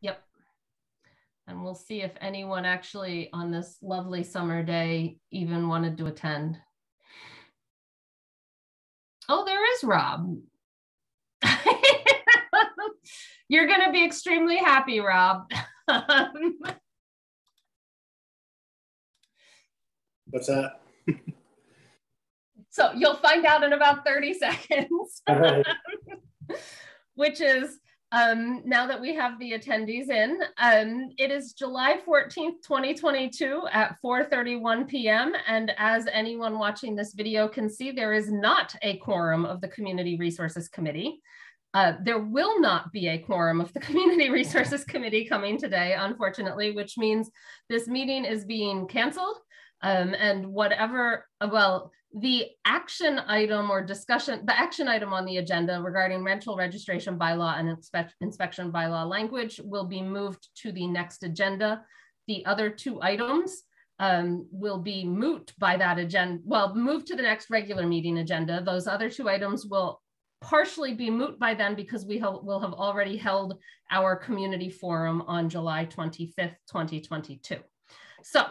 Yep. And we'll see if anyone actually on this lovely summer day even wanted to attend. Oh, there is Rob. You're going to be extremely happy, Rob. What's that? so you'll find out in about 30 seconds, which is um, now that we have the attendees in. Um, it is July 14th, 2022 at 4.31 p.m. And as anyone watching this video can see, there is not a quorum of the Community Resources Committee. Uh, there will not be a quorum of the Community Resources Committee coming today, unfortunately, which means this meeting is being canceled. Um, and whatever, well, the action item or discussion, the action item on the agenda regarding rental registration bylaw and inspe inspection bylaw language will be moved to the next agenda. The other two items um, will be moot by that agenda, well, moved to the next regular meeting agenda. Those other two items will partially be moot by then because we will have already held our community forum on July 25th, 2022. So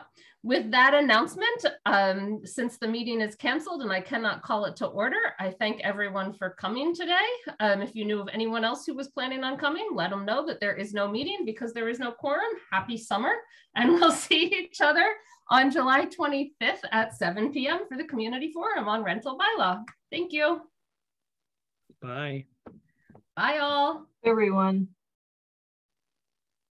with that announcement, um, since the meeting is canceled and I cannot call it to order, I thank everyone for coming today. Um, if you knew of anyone else who was planning on coming, let them know that there is no meeting because there is no quorum. Happy summer, and we'll see each other on July 25th at 7 p.m. for the community forum on rental bylaw. Thank you. Bye. Bye all. Everyone.